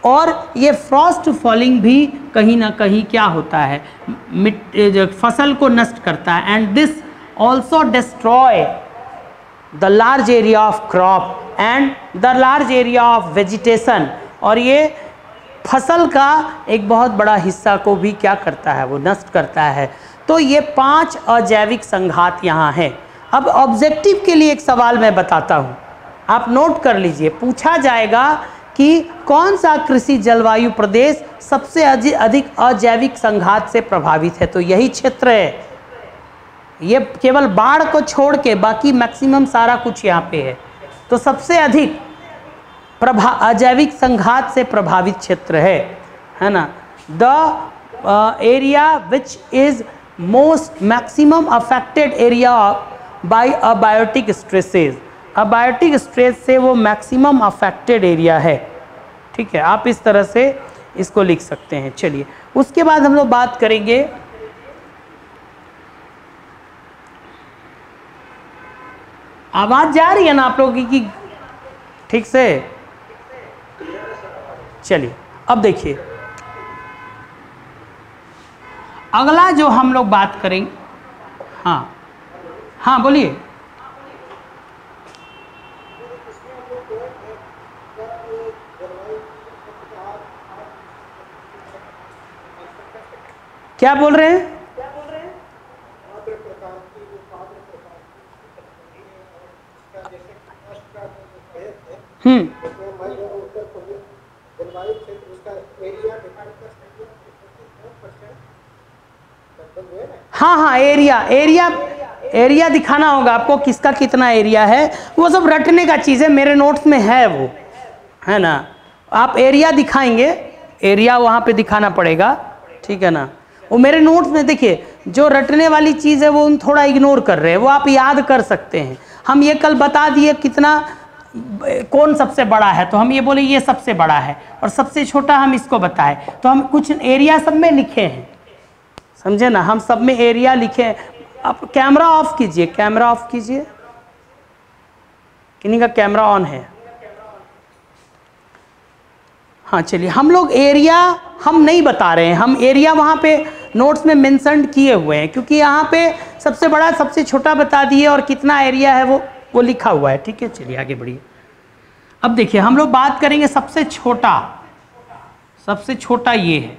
S1: और ये फ्रॉस्ट फॉलिंग भी कहीं ना कहीं क्या होता है? फ़सल को नष्ट करता है। And this also destroy the large area of crop and the large area of vegetation और ये फ़सल का एक बहुत बड़ा हिस्सा को भी क्या करता है? वो नष्ट करता है। तो ये पाँच अजैविक संघात यहाँ हैं। अब ऑब्जेक्टिव के लिए एक सवाल मैं बताता हूँ। आप नोट कर लीजिए। पूछा जाएगा कि कौन सा कृषि जलवायु प्रदेश सबसे अधिक अजैविक संघात से प्रभावित है? तो यही क्षेत्र है। ये केवल बाढ़ को छोड़ के बाकी मैक्सिमम सारा कुछ यहाँ पे है। तो सबसे अधिक प्रभा, अजैविक संघात से प्रभावित क्षेत्र है है ना? The area which is most maximum affected area by abiotic stresses abiotic stress से वो मैक्सिमम अफेक्टेड एरिया है। ठीक है, आप इस तरह से इसको लिख सकते हैं। चलिए, उसके बाद हम लोग बात करेंगे आवाज़ जा रही है ना आप लोगों की ठीक से? चलिए, अब देखिए। अगला जो हम लोग बात करेंगे हाँ हाँ बोलिए। क्या बोल रहे हैं? हम्म हाँ हाँ एरिया एरिया एरिया दिखाना होगा आपको किसका कितना एरिया है। वो सब रटने का चीज़ है, मेरे नोट्स में है वो, है ना। आप एरिया दिखाएँगे एरिया वहाँ पे दिखाना पड़ेगा, ठीक है ना। वो मेरे नोट्स में देखिए, जो रटने वाली चीज़ है, वो उन थोड़ा इग्नोर कर रहे हैं, वो आप याद कर सकते हैं। हम ये कल बता दिए कितना कौन सबसे बड़ा है? तो हम ये बोले, ये सबसे बड़ा है और सबसे छोटा हम इसको बताएँ। तो हम कुछ एरिया सब में लिखे हैं। समझे ना? हम सब में एरिया लिखे हैं। आप कैमरा ऑफ़ कीजिए कैमरा ऑफ़ कीजिए। किन्हीं का कैमरा ऑन है? हाँ चलिए। हम लोग एरिया हम नहीं बता रहे हैं। हम एरिया वहाँ पे नोट्स में मेंशन किए हुए हैं, क्योंकि यहाँ पे सबसे बड़ा, सबसे छोटा बता दिए और कितना एरिया है वो। वो लिखा हुआ है, ठीक है? चलिए आगे बढ़िए। अब देखिए, हम लोग बात करेंगे सबसे छोटा सबसे छोटा ये है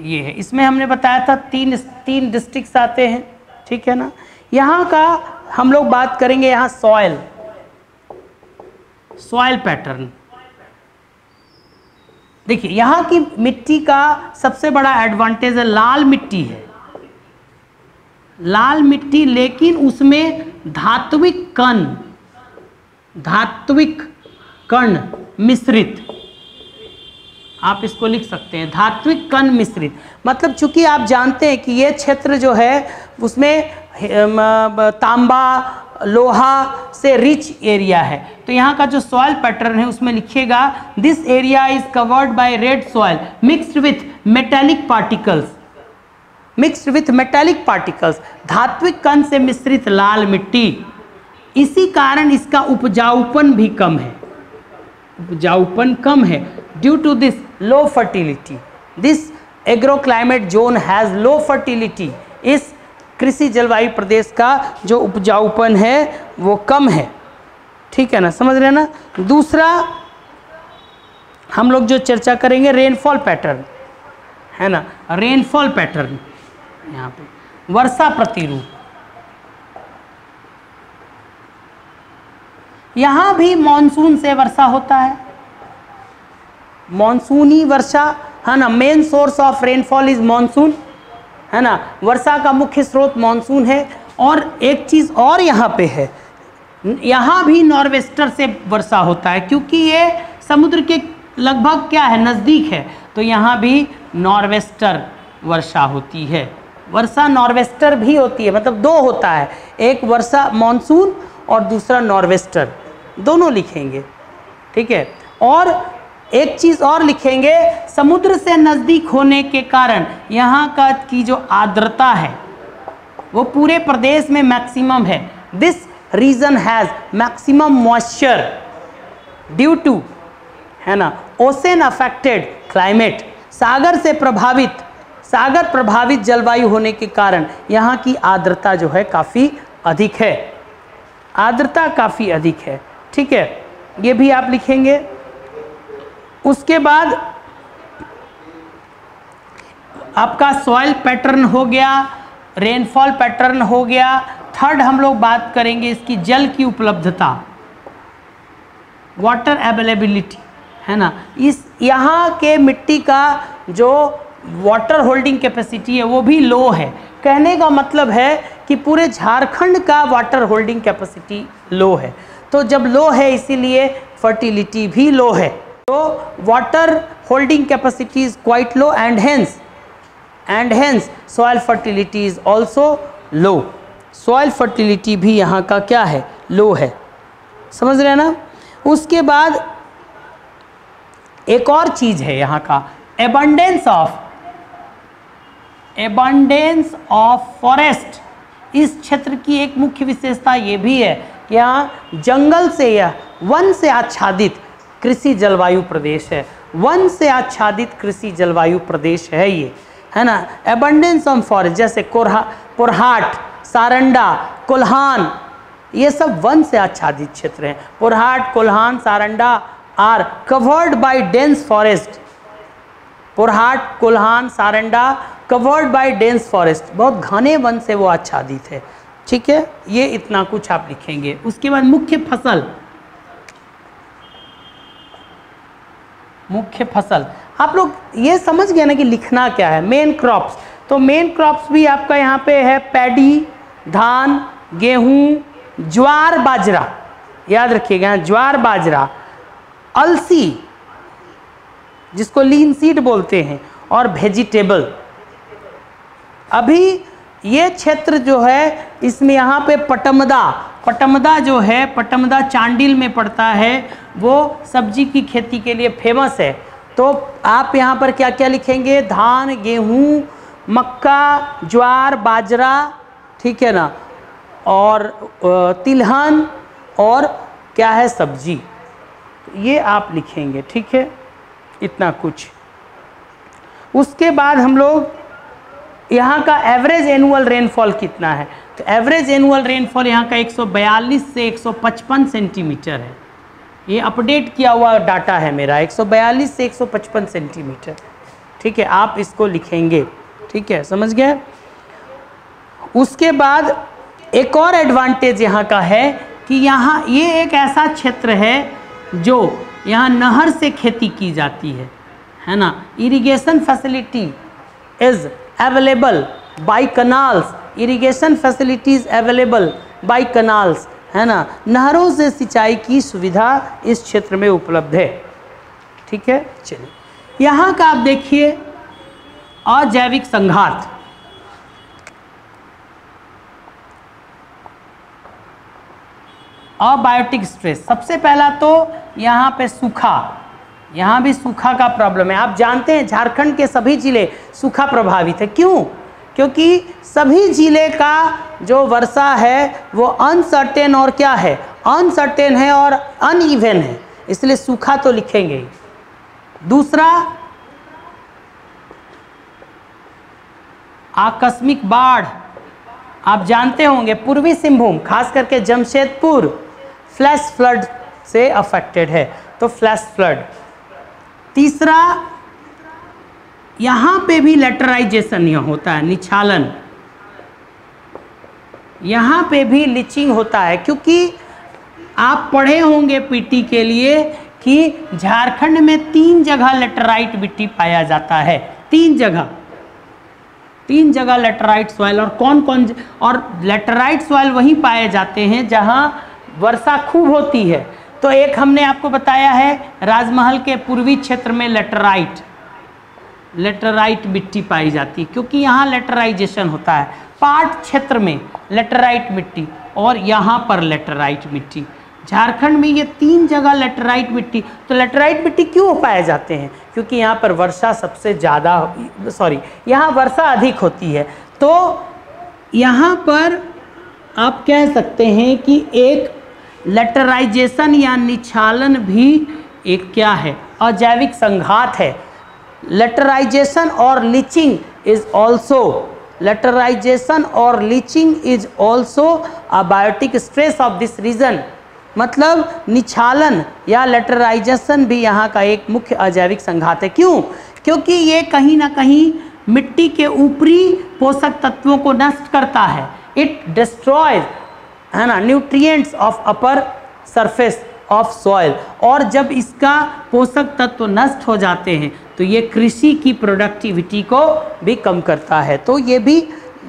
S1: ये है। इसमें हमने बताया था तीन तीन डिस्ट्रिक्ट्स आते हैं, ठीक है ना? यहाँ का हम लोग बात करेंगे यहाँ सॉयल सॉयल पैटर्न देखिए, यहाँ की मिट्टी का सबसे बड़ा एडवांटेज है, लाल मिट्टी है। लाल मिट्टी, लेकिन उसमें धात्विक कण धात्विक कण मिश्रित। आप इसको लिख सकते हैं, धात्विक कण मिश्रित। मतलब चूँकि आप जानते हैं कि ये क्षेत्र जो है, उसमें तांबा, लोहा से रिच एरिया है। तो यहाँ का जो सॉइल पैटर्न है, उसमें लिखिएगा this area is covered by red soil mixed with metallic particles mixed with metallic particles धात्विक कण से मिश्रित लाल मिट्टी। इसी कारण इसका उपजाऊपन भी कम है। उपजाऊपन कम है। Due to this low fertility this agro climate zone has low fertility इस कृषि जलवायु प्रदेश का जो उपजाऊपन है, वो कम है। ठीक है ना? समझ रहे हैं ना? दूसरा, हम लोग जो चर्चा करेंगे रेनफॉल पैटर्न है ना? रेनफॉल पैटर्न यहाँ पे। वर्षा प्रतिरूप। यहाँ भी मॉनसून से वर्षा होता है। मॉनसूनी वर्षा, है ना main source of rainfall is monsoon है ना, वर्षा का मुख्य स्रोत मॉनसून है। और एक चीज़ और यहाँ पे है, यहाँ भी नॉर्वेस्टर से वर्षा होता है, क्योंकि ये समुद्र के लगभग क्या है, नज़दीक है तो यहाँ भी नॉर्वेस्टर वर्षा होती है। वर्षा नॉर्वेस्टर भी होती है मतलब दो होता है। एक वर्षा मॉनसून और दूसरा नॉर्वेस्टर। दोनों लिखेंगे, ठीक है? और एक चीज़ और लिखेंगे, समुद्र से नज़दीक होने के कारण यहाँ का की जो आर्द्रता है, वो पूरे प्रदेश में मैक्सिमम है। This region has maximum moisture due to है ना? ओसेन अफेक्टेड क्लाइमेट सागर से प्रभावित सागर प्रभावित जलवायु होने के कारण यहाँ की आर्द्रता जो है काफ़ी अधिक है। आर्द्रता काफ़ी अधिक है, ठीक है? ये भी आप लिखेंगे। उसके बाद आपका सॉइल पैटर्न हो गया रेनफॉल पैटर्न हो गया। थर्ड हम लोग बात करेंगे इसकी जल की उपलब्धता वाटर अवेलेबिलिटी है ना? इस यहाँ के मिट्टी का जो वाटर होल्डिंग कैपेसिटी है, वो भी लो है। कहने का मतलब है कि पूरे झारखंड का वाटर होल्डिंग कैपेसिटी लो है। तो जब लो है, इसीलिए फर्टिलिटी भी लो है। तो water holding capacity is quite low and hence and hence soil fertility is also low soil fertility भी यहाँ का क्या है? लो है। समझ रहे हैं ना? उसके बाद एक और चीज़ है यहाँ का। Abundance of abundance of forest इस क्षेत्र की एक मुख्य विशेषता ये भी है यहाँ जंगल से यह वन से आच्छादित कृषि जलवायु प्रदेश है। वन से आच्छादित कृषि जलवायु प्रदेश है ये, है ना? एबंडेंस ऑफ़ फॉरेस्ट जैसे कोरहा पुरहाट सारंडा, कोल्हान, ये सब वन से आच्छादित क्षेत्र हैं। Porahat Kolhan, Saranda are covered by dense forest Porahat Kolhan, Saranda covered by dense forest. बहुत घने वन से वो आच्छादित है। ठीक है? ये इतना कुछ आप लिखेंगे। उसके बाद मुख्य फ़सल। मुख्य फ़सल। आप लोग ये समझ गए ना कि लिखना क्या है। मेन क्रॉप्स तो मेन क्रॉप्स भी आपका यहाँ पे है पैडी, धान, गेहूँ, ज्वार, बाजरा। याद रखिएगा, ज्वार, बाजरा। अलसी, जिसको लीन सीड बोलते हैं, और वेजिटेबल अभी ये क्षेत्र जो है, इसमें यहाँ पे पटमदा पटमदा जो है, पटमदा चांडिल में पड़ता है, वो सब्ज़ी की खेती के लिए फ़ेमस है। तो आप यहाँ पर क्या क्या लिखेंगे? धान, गेहूँ, मक्का, ज्वार, बाजरा, ठीक है ना? और तिलहन और क्या है सब्ज़ी? ये आप लिखेंगे, ठीक है? इतना कुछ। उसके बाद हम लोग यहाँ का एवरेज एनुअल रेनफॉल कितना है? तो एवरेज एनुअल रेनफॉल यहाँ का 142 से 155 सेंटीमीटर है। ये अपडेट किया हुआ डाटा है मेरा 142 से 155 सेंटीमीटर ठीक है, आप इसको लिखेंगे। ठीक है, समझ गए? उसके बाद एक और एडवांटेज यहाँ का है कि यहाँ, ये एक ऐसा क्षेत्र है जो यहाँ नहर से खेती की जाती है। है ना? Irrigation facility is available by canals irrigation facilities available by canals है ना? नहरों से सिंचाई की सुविधा इस क्षेत्र में उपलब्ध है। ठीक है? चलिए। यहाँ का आप देखिए, अजैविक संघात। Abiotic stress. सबसे पहला तो यहाँ पे सूखा। यहाँ भी सूखा का प्रॉब्लम है। आप जानते हैं, झारखंड के सभी ज़िले सूखा प्रभावित है। क्यों? क्योंकि सभी ज़िले का जो वर्षा है, वो अनसर्टेन और क्या है? अनसर्टेन है और अनइवन है। इसलिए सूखा तो लिखेंगे ही। दूसरा, आकस्मिक बाढ़। आप जानते होंगे, पूर्वी सिंहभूम, खास करके जमशेदपुर फ्लैश फ्लड से अफेक्टेड है। तो फ्लैश फ्लड तीसरा, यहाँ पे भी लेटराइजेशन होता है, निछालन। यहाँ पे भी लिचिंग होता है, क्योंकि आप पढ़े होंगे पीटी के लिए कि झारखंड में तीन जगह लेटराइट मिट्टी पाया जाता है। तीन जगह। तीन जगह लेटराइट सॉइल और कौन कौन और लेटराइट सॉइल वहीं पाए जाते हैं जहाँ वर्षा खूब होती है। तो एक हमने आपको बताया है, राजमहल के पूर्वी क्षेत्र में लेटराइट। लेटराइट मिट्टी पाई जाती है, क्योंकि यहाँ लेटराइजेशन होता है। पाट क्षेत्र में लेटराइट मिट्टी और यहाँ पर लेटराइट मिट्टी। झारखंड में ये तीन जगह लेटराइट मिट्टी तो लेटराइट मिट्टी क्यों पाए जाते हैं? क्योंकि यहाँ पर वर्षा सबसे ज़्यादा, सॉरी, यहाँ वर्षा अधिक होती है। तो यहाँ पर आप कह सकते हैं कि एक लेटराइजेशन या निछालन भी एक क्या है? अजैविक संघात है। लेटराइजेशन और लीचिंग इज़ ऑल्सो लेटराइजेशन और leaching is also abiotic stress of this region मतलब निछालन या लेटराइजेशन भी यहाँ का एक मुख्य अजैविक संघात है। क्यों? क्योंकि ये कहीं ना कहीं मिट्टी के ऊपरी पोषक तत्वों को नष्ट करता है। इट डिस्ट्रॉयज है ना nutrients of upper surface of soil और जब इसका पोषक तत्व तो नष्ट हो जाते हैं तो ये कृषि की प्रोडक्टिविटी को भी कम करता है। तो ये भी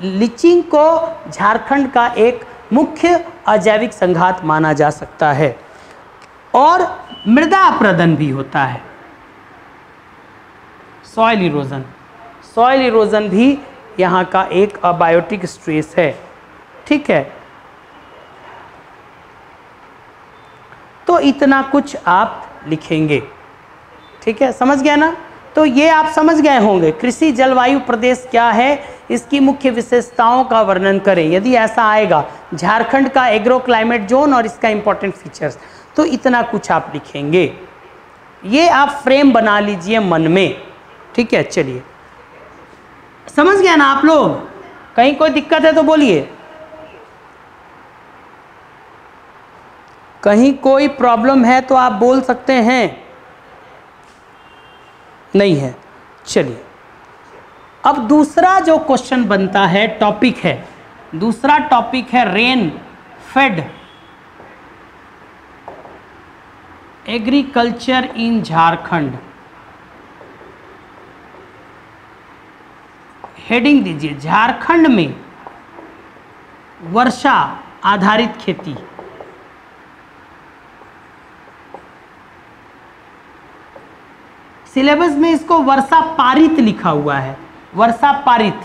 S1: लिचिंग को झारखंड का एक मुख्य अजैविक संघात माना जा सकता है। और मृदा अप्रदन भी होता है। सॉइल इरोजन सॉइल इरोजन भी यहाँ का एक अबायोटिक स्ट्रेस है। ठीक है? तो इतना कुछ आप लिखेंगे। ठीक है? समझ गया ना? तो ये आप समझ गए होंगे। कृषि जलवायु प्रदेश क्या है? इसकी मुख्य विशेषताओं का वर्णन करें। यदि ऐसा आएगा, झारखंड का एग्रो क्लाइमेट जोन और इसका इंपॉर्टेंट फीचर्स तो इतना कुछ आप लिखेंगे। ये आप फ्रेम बना लीजिए मन में। ठीक है? चलिए। समझ गया ना आप लोग? कहीं कोई दिक्कत है तो बोलिए। कहीं कोई प्रॉब्लम है तो आप बोल सकते हैं। नहीं है। चलिए। अब दूसरा जो क्वेश्चन बनता है, टॉपिक है। दूसरा टॉपिक है rain, fed. Agriculture in Jharkhand. Heading दीजिए। झारखंड में वर्षा आधारित खेती। सिलेबस में इसको वर्षा पारित लिखा हुआ है। वर्षा पारित।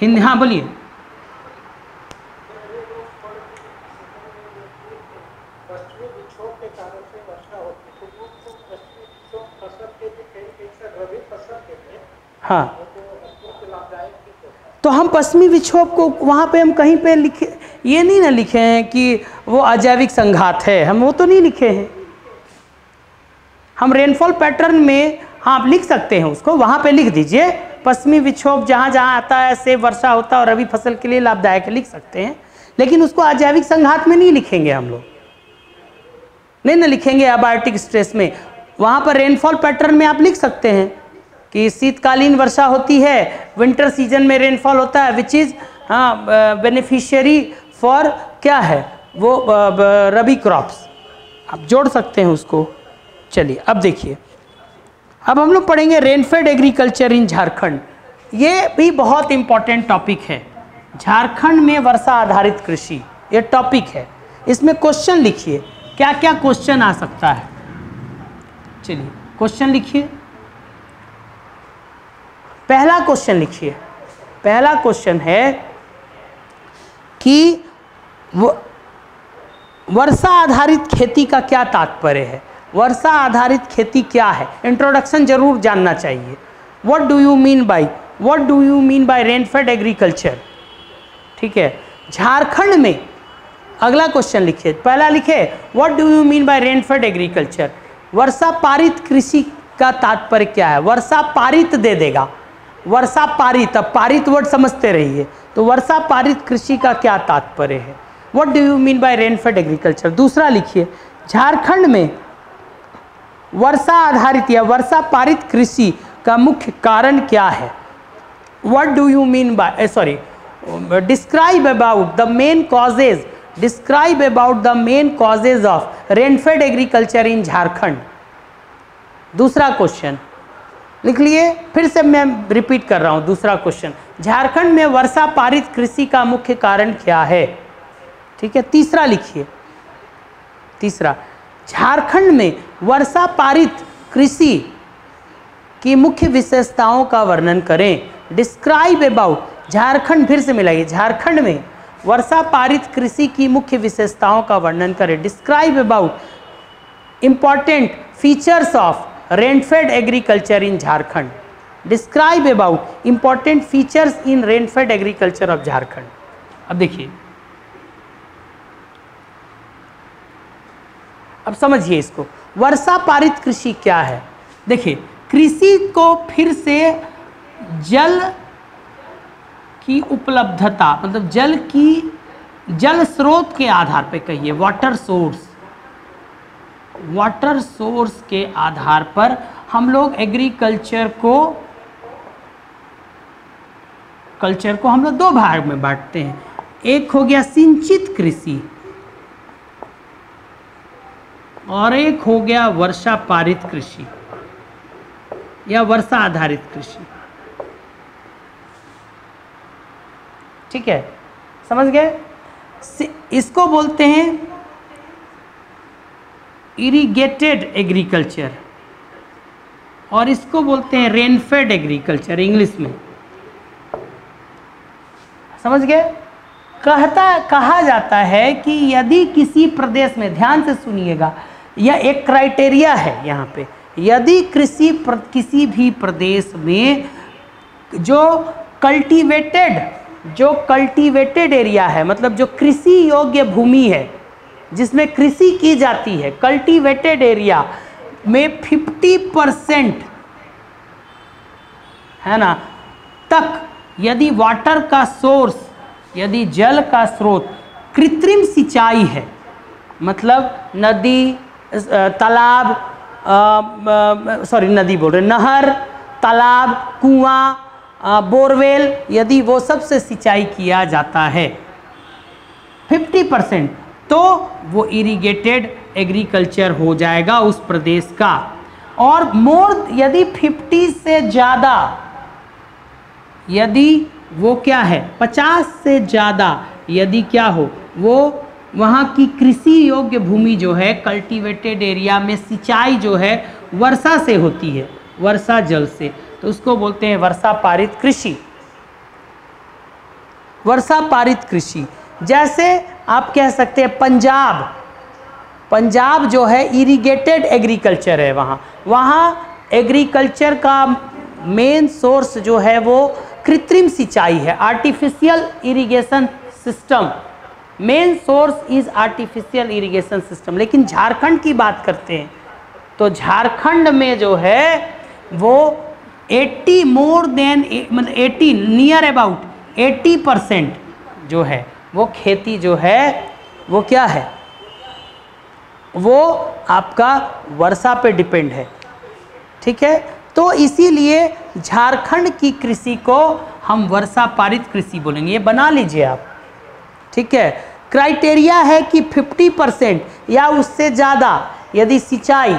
S1: हिंदी हाँ बोलिए।
S2: है। तो
S1: हम पश्चिमी विक्षोभ को वहाँ पे हम कहीं पे लिखे, ये नहीं ना लिखे हैं कि वो अजैविक संघात है। हम वो तो नहीं लिखे हैं। हम रेनफॉल पैटर्न में हाँ आप लिख सकते हैं उसको, वहाँ पे लिख दीजिए। पश्चिमी विक्षोभ जहाँ जहाँ आता है से वर्षा होता है और रबी फ़सल के लिए लाभदायक लिख सकते हैं। लेकिन उसको अजैविक संघात में नहीं लिखेंगे हम लोग। नहीं ना लिखेंगे अबायोटिक स्ट्रेस में। वहाँ पर रेनफॉल पैटर्न में आप लिख सकते हैं कि शीतकालीन वर्षा होती है विंटर सीज़न में रेनफॉल होता है विच इज़ हाँ बेनिफिशियरी फॉर क्या है? वो रबी क्रॉप्स आप जोड़ सकते हैं उसको। चलिए, अब देखिए। अब हम लोग पढ़ेंगे रेनफेड एग्रीकल्चर इन झारखंड ये भी बहुत इंपॉर्टेंट टॉपिक है। झारखंड में वर्षा आधारित कृषि, ये टॉपिक है। इसमें क्वेश्चन लिखिए क्या क्या क्वेश्चन आ सकता है? चलिए क्वेश्चन लिखिए। पहला क्वेश्चन लिखिए। पहला क्वेश्चन है कि वर्षा आधारित खेती का क्या तात्पर्य है? वर्षा आधारित खेती क्या है? इंट्रोडक्शन ज़रूर जानना चाहिए। What do you mean by what do you mean by rainfed agriculture ठीक है? झारखंड में, अगला क्वेश्चन लिखिए। पहला लिखे what do you mean by rainfed agriculture वर्षा पारित कृषि का तात्पर्य क्या है? वर्षा पारित दे देगा। वर्षा पारित, अब पारित वर्ड समझते रहिए। तो वर्षा पारित कृषि का क्या तात्पर्य है? What do you mean by rainfed agriculture दूसरा लिखिए, झारखंड में वर्षा आधारित या वर्षा पारित कृषि का मुख्य कारण क्या है? What do you mean by sorry describe about the main causes describe about the main causes of rainfed agriculture in Jharkhand दूसरा क्वेश्चन लिख लिए फिर से मैं रिपीट कर रहा हूँ, दूसरा क्वेश्चन झारखंड में वर्षा पारित कृषि का मुख्य कारण क्या है? ठीक है, तीसरा लिखिए. तीसरा झारखंड में वर्षा पारित कृषि की मुख्य विशेषताओं का वर्णन करें। डिस्क्राइब अबाउट झारखंड फिर से मिलाइए। झारखंड में वर्षा पारित कृषि की मुख्य विशेषताओं का वर्णन करें। Describe about important features of rainfed agriculture in Jharkhand. Describe about important features in rainfed agriculture of Jharkhand. अब देखिए अब समझिए इसको। वर्षा पारित कृषि क्या है? देखिए, कृषि को फिर से जल की उपलब्धता मतलब जल की, जल स्रोत के आधार पर कहिए वाटर सोर्स वाटर सोर्स के आधार पर हम लोग एग्रीकल्चर को कल्चर को हम लोग दो भाग में बांटते हैं। एक हो गया सिंचित कृषि और एक हो गया वर्षा पारित कृषि या वर्षा आधारित कृषि। ठीक है? समझ गए? इसको बोलते हैं इरिगेटेड एग्रीकल्चर और इसको बोलते हैं रेनफेड एग्रीकल्चर इंग्लिश में। समझ गए? कहता, कहा जाता है कि यदि किसी प्रदेश में, ध्यान से सुनिएगा यह एक क्राइटेरिया है यहाँ पे। यदि कृषि किसी भी प्रदेश में जो कल्टीवेटेड जो कल्टीवेटेड एरिया है मतलब जो कृषि योग्य भूमि है, जिसमें कृषि की जाती है कल्टीवेटेड एरिया में 50 परसेंट है ना, तक यदि वाटर का सोर्स यदि जल का स्रोत कृत्रिम सिंचाई है मतलब नदी तालाब सॉरी नदी बोल रहे नहर, तालाब, कुआँ बोरवेल, यदि वो सबसे सिंचाई किया जाता है 50 परसेंट तो वो इरिगेटेड एग्रीकल्चर हो जाएगा उस प्रदेश का। और मोर यदि 50 से ज़्यादा, यदि वो क्या है 50 से ज़्यादा, यदि क्या हो, वो वहाँ की कृषि योग्य भूमि जो है कल्टीवेटेड एरिया में सिंचाई जो है, वर्षा से होती है, वर्षा जल से। तो उसको बोलते हैं वर्षा पारित कृषि। वर्षा पारित कृषि। जैसे आप कह सकते हैं पंजाब। पंजाब जो है इरिगेटेड एग्रीकल्चर है वहाँ। वहाँ एग्रीकल्चर का मेन सोर्स जो है, वो कृत्रिम सिंचाई है artificial irrigation system main source is artificial irrigation system लेकिन झारखंड की बात करते हैं तो झारखंड में जो है, वो 80 मोर देन मतलब 80 नियर अबाउट 80 परसेंट जो है, वो खेती जो है, वो क्या है? वो आपका वर्षा पे डिपेंड है। ठीक है? तो इसीलिए झारखंड की कृषि को हम वर्षा पारित कृषि बोलेंगे। ये बना लीजिए आप। ठीक है? क्राइटेरिया है कि 50 परसेंट या उससे ज़्यादा, यदि सिंचाई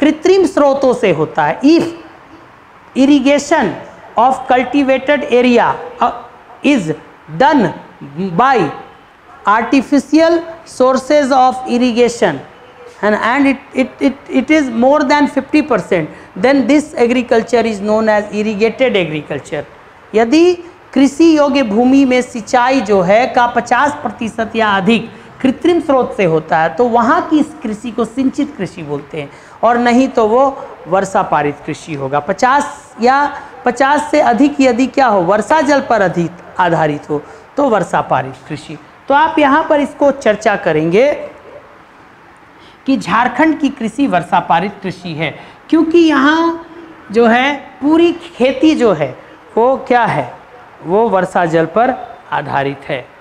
S1: कृत्रिम स्रोतों से होता है if irrigation of cultivated area is done by artificial sources of irrigation and it it is more than 50 percent then this agriculture is known as irrigated agriculture यदि कृषि योग्य भूमि में सिंचाई जो है का 50 प्रतिशत या अधिक कृत्रिम स्रोत से होता है तो वहाँ की इस कृषि को सिंचित कृषि बोलते हैं। और नहीं तो वो वर्षा पारित कृषि होगा। 50 या 50 से अधिक यदि क्या हो, वर्षा जल पर अधिक आधारित हो तो वर्षा पारित कृषि। तो आप यहाँ पर इसको चर्चा करेंगे कि झारखंड की कृषि वर्षा पारित कृषि है, क्योंकि यहाँ जो है पूरी खेती जो है, वो क्या है? वो वर्षा जल पर आधारित है।